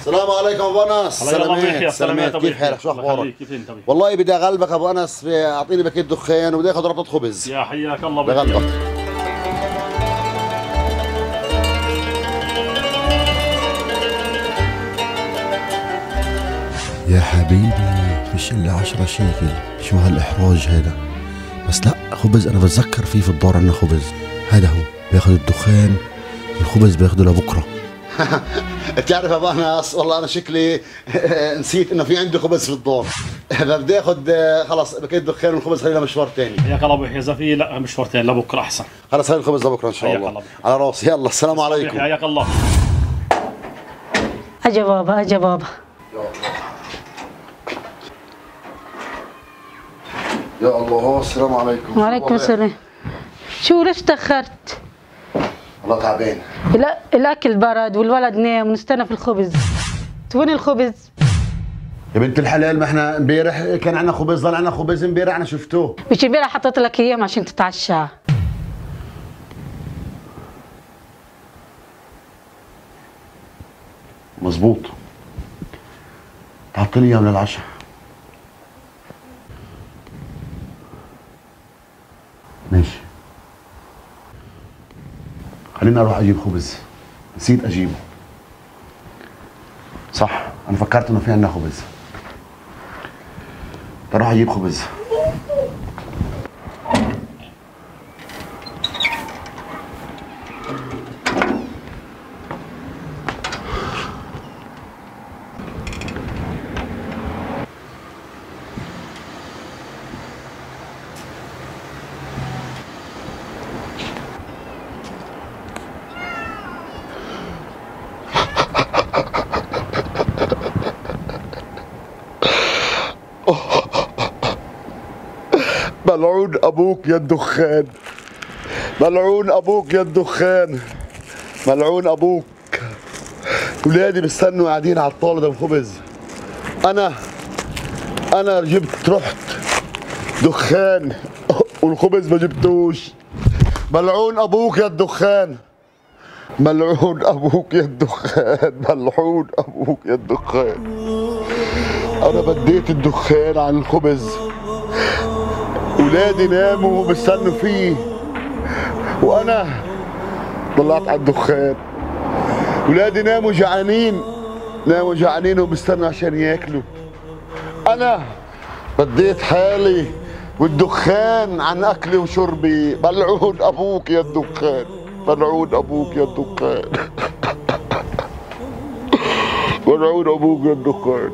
السلام عليكم أبو أنس. سلامات سلامات. كيف حالك؟ شو أخبارك؟ كيف أنت؟ والله بدي أغلبك أبو أنس أعطيني باكيت دخان وبدي أخذ ربطة خبز. يا حياك الله. اغلبك يا حبيبي فيش إلا عشرة شيكل. شو هالإحراج هذا بس لا خبز أنا بتذكر فيه في الدار عنا خبز. هذا هو بياخذ الدخان الخبز بياخده لبكرة. بتعرف أبو انس والله أنا شكلي نسيت إنه في عندي خبز في الدار فبدي آخذ خلص باكيت دخان والخبز خلينا مشوار تاني. حياك الله ابو إذا في لا مشوارتين لبكره أحسن. خلص خلي الخبز لبكرة إن شاء الله. على راسي. يلا السلام عليكم. حياك الله. أجا بابا أجا بابا. يا الله السلام عليكم. وعليكم السلام. شو ليش تأخرت؟ والله تعبان لا الاكل برد والولد نام ونستنى في الخبز. وين الخبز. يا بنت الحلال ما إحنا امبارح كان عندنا خبز ضل عندنا خبز امبارح أنا شفتوه. مش امبارح حطيت لك أيام عشان تتعشى. مظبوط. تحط لي إياه من العشاء. خليني أروح أجيب خبز. نسيت أجيبه. صح أنا فكرت إنه في عندنا خبز. أروح أجيب خبز. ملعون أبوك يا الدخان. ملعون أبوك يا الدخان. ملعون أبوك. ولادي بيستنوا قاعدين على الطاولة ده خبز أنا أنا جبت رحت دخان. والخبز ما جبتوش. ملعون أبوك يا الدخان. ملعون أبوك يا الدخان. ملعون أبوك يا الدخان. أنا بديت الدخان عن الخبز. ولادي ناموا وبستنوا فيه. وأنا طلعت على الدخان. ولادي ناموا جعانين. ناموا جعانين وبستنوا عشان ياكلوا. أنا بديت حالي والدخان عن أكلي وشربي. ملعون أبوك يا الدخان. ملعون أبوك يا الدخان. ملعون أبوك يا الدخان.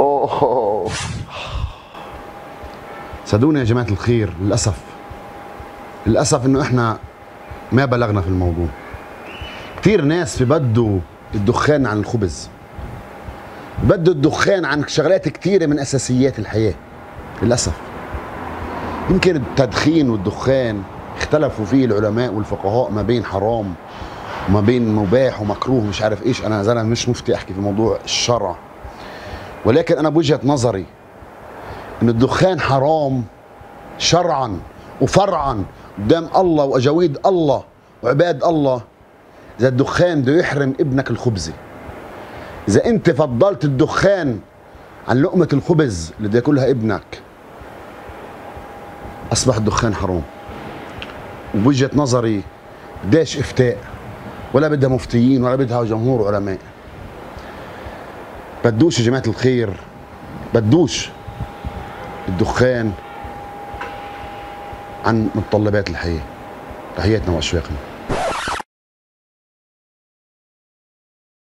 أوه. صدقوني يا جماعة الخير للأسف. للأسف إنه إحنا ما بلغنا في الموضوع. كثير ناس ببدوا الدخان عن الخبز. بدوا الدخان عن شغلات كثيرة من أساسيات الحياة. للأسف. يمكن التدخين والدخان اختلفوا فيه العلماء والفقهاء ما بين حرام وما بين مباح ومكروه مش عارف إيش. أنا زلمة مش مفتي أحكي في موضوع الشرع. ولكن أنا بوجهة نظري إن الدخان حرام شرعا وفرعا. قدام الله وأجاويد الله وعباد الله إذا الدخان بده يحرم ابنك الخبزة. إذا أنت فضلت الدخان عن لقمة الخبز اللي بده ياكلها ابنك أصبح الدخان حرام. وبوجهة نظري بداش إفتاء. ولا بدها مفتيين ولا بدها جمهور علماء بدوش يا جماعة الخير بدوش. الدخان عن متطلبات الحياة. تحياتنا وأشواقنا.